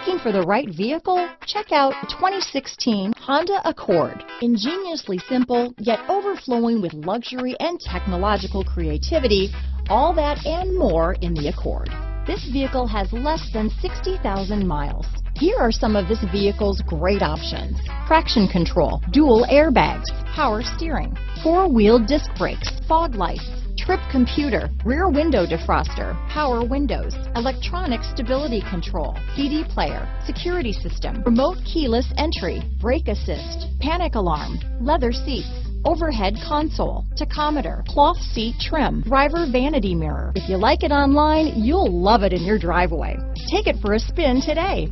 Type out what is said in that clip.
Looking for the right vehicle? Check out 2016 Honda Accord. Ingeniously simple, yet overflowing with luxury and technological creativity, all that and more in the Accord. This vehicle has less than 60,000 miles. Here are some of this vehicle's great options. Traction control, dual airbags, power steering, four-wheel disc brakes, fog lights, trip computer, rear window defroster, power windows, electronic stability control, CD player, security system, remote keyless entry, brake assist, panic alarm, leather seats, overhead console, tachometer, cloth seat trim, driver vanity mirror. If you like it online, you'll love it in your driveway. Take it for a spin today.